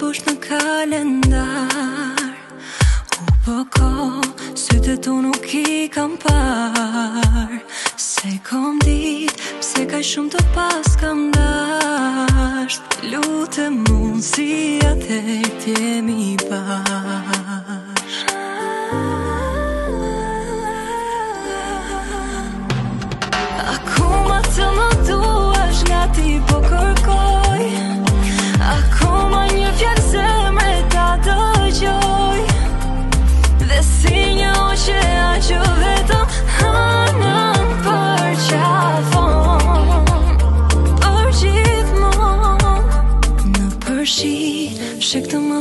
bësh në kalendar U poko, sytë të nuk i kam par Se kom dit, pse ka shumë të pas kam dar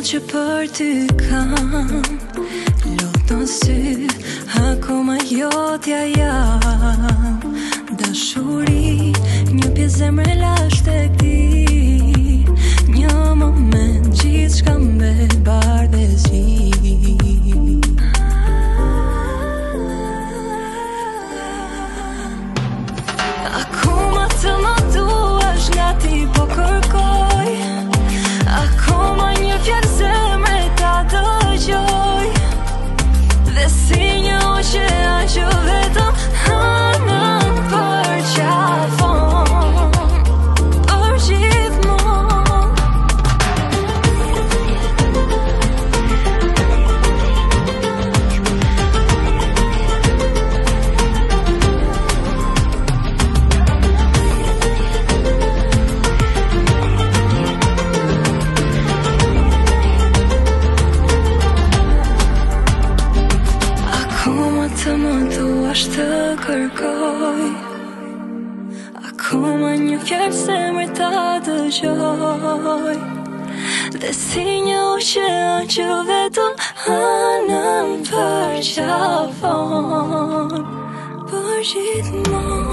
që për ty kam Lotë në sy Ako jotja ja Dashuri Një pjesë mre lasht e ti Një moment Gjithë shka me Bar dhe zi Ako të më duash Nga ti po kërkoj të më të ashtë të kërkoj Ako më një fjerë se më të të gjoj Dhe si një u që anë që vetëm anëm përgjafon më